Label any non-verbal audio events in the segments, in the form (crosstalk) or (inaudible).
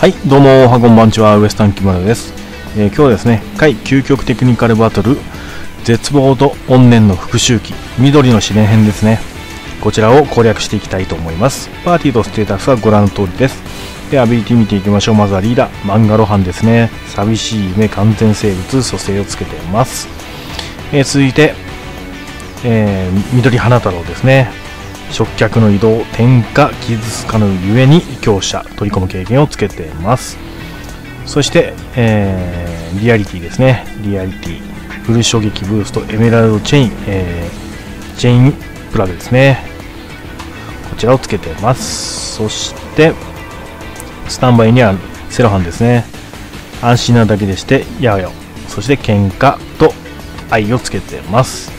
はい、どうも、おはこんばんちは、ウエスタンキマルです。えー今日はですね、回究極テクニカルバトル、絶望と怨念の復讐記、緑の試練編ですね。こちらを攻略していきたいと思います。パーティーとステータスはご覧の通りです。で、アビリティ見ていきましょう。まずはリーダー、漫画露伴ですね。寂しい夢、完全生物、蘇生をつけています。えー続いて、えー緑花太郎ですね。食客の移動、天下、傷つかぬゆえに強者、取り込む経験をつけてます。そして、えーリアリティですね。リアリティ、フル衝撃ブースト、エメラルドチェイン、えーチェインプラグですね。こちらをつけてます。そして、スタンバイにはセロハンですね。安心なだけでして、やよ。そして、喧嘩と愛をつけてます。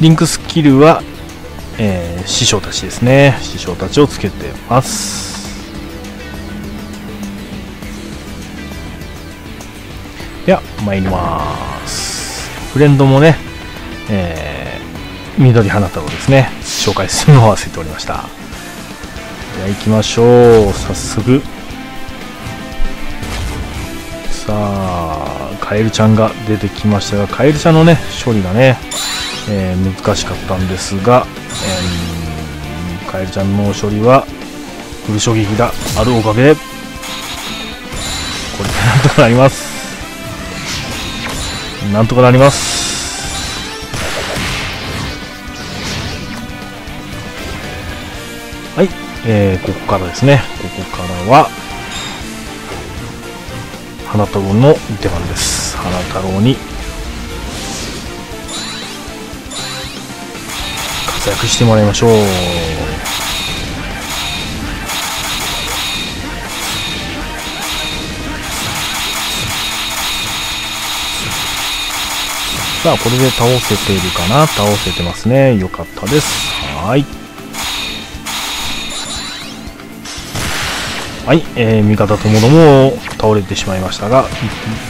リンクスキルは、えー師匠たちですね。師匠たちをつけてます。では参ります。フレンドもね、えー緑花太郎ですね。紹介するのを忘れておりました。では行きましょう。早速。さあカエルちゃんが出てきましたがカエルちゃんのね処理がねえー難しかったんですが、えーカエルちゃんの処理はフル衝撃があるおかげ。でこれでなんとかなります。なんとかなります。はい、えーここからですね。ここからは花太郎の出番です。花太郎に活躍してもらいましょう。さあこれで倒せているかな。倒せてますね。よかったです。はい。はい、えー味方ともども倒れてしまいましたが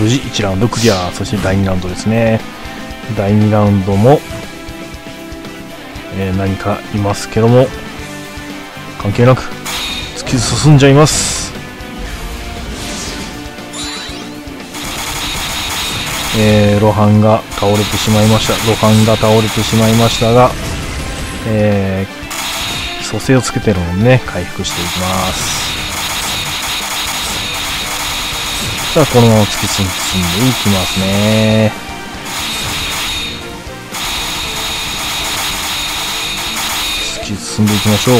無事1ラウンドクリア。そして第2ラウンドですね。第2ラウンドもえー何かいますけども関係なく突き進んじゃいます。えー、ロハンが倒れてしまいました。ロハンが倒れてしまいましたがえー、蘇生をつけてるのでね回復していきます。さあこのまま突き進んでいきますね。進んでいきましょう。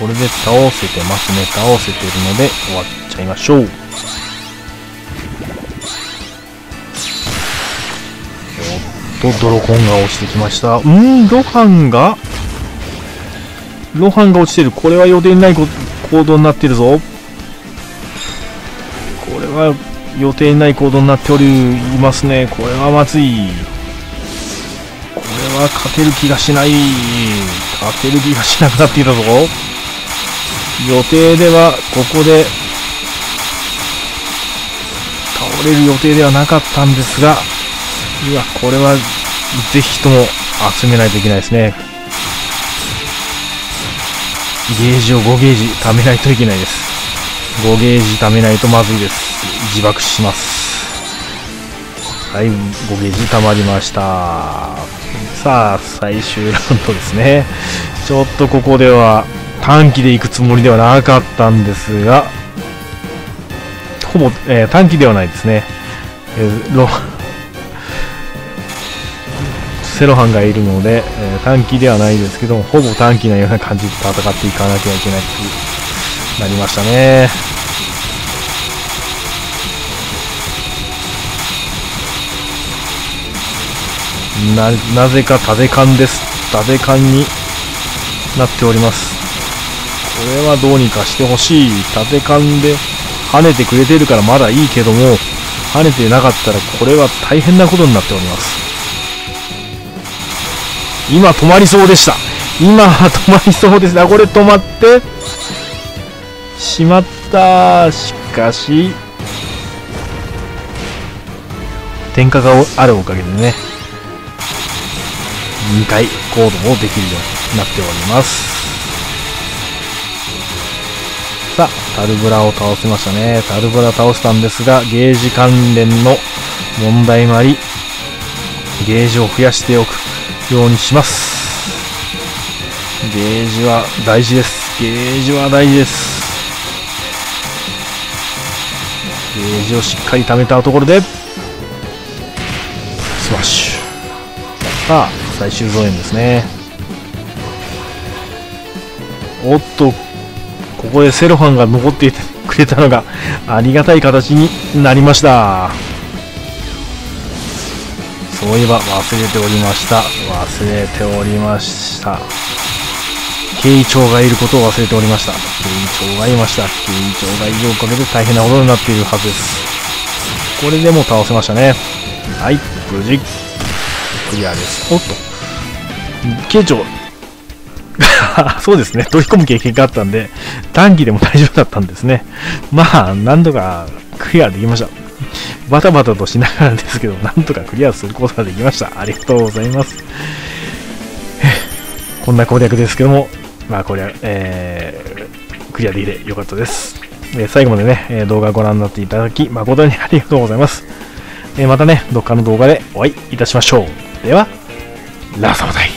これで倒せてますね。倒せてるので終わっちゃいましょう。おっとドロコンが落ちてきました。うんロハンが？ロハンが落ちてる。これは予定ない行動になってるぞ。これは予定ない行動になっておりますね。これはまずい。これは勝てる気がしない。勝てる気がしなくなっていたぞ。予定ではここで倒れる予定ではなかったんですがうわこれはぜひとも集めないといけないですね。ゲージを5ゲージ貯めないといけないです。5ゲージ貯めないとまずいです。自爆します。はい5ゲージ貯まりました。さあ最終ラウンドですね。ちょっとここでは短期で行くつもりではなかったんですがほぼ、えー短期ではないですね、えーロ (laughs) セロハンがいるので、えー短期ではないですけどもほぼ短期なような感じで戦っていかなきゃいけないとなりましたね。ななぜか縦勘です。縦勘になっております。これはどうにかしてほしい。縦勘で跳ねてくれてるからまだいいけども跳ねてなかったらこれは大変なことになっております。今止まりそうでした。今止まりそうです。ねあこれ止まって。しまった。しかし天下があるおかげでね。2回行動もできるようになっております。さあタルブラを倒せましたね。タルブラ倒したんですがゲージ関連の問題もありゲージを増やしておくようにします。ゲージは大事です。ゲージは大事です。ゲージをしっかり貯めたところでスマッシュ。さあ最終増援ですね。おっとここでセロハンが残っててくれたのがありがたい形になりました。そういえば忘れておりました。忘れておりました。慶長がいることを忘れておりました。慶長がいました。慶長がいるおかげで大変なことになっているはずです。これでも倒せましたね。はい無事。クリアです。おっと。慶長 (laughs) そうですね取り込む経験があったんで短期でも大丈夫だったんですねまあ何度かクリアできましたバタバタとしながらですけど、なんとかクリアすることができました。ありがとうございます。(laughs) こんな攻略ですけども、まあ、これは、えー、クリアできてよかったです。えー、最後までね、え動画をご覧になっていただき、誠にありがとうございます。えー、またね、どっかの動画でお会いいたしましょう。では、ラーサムダイ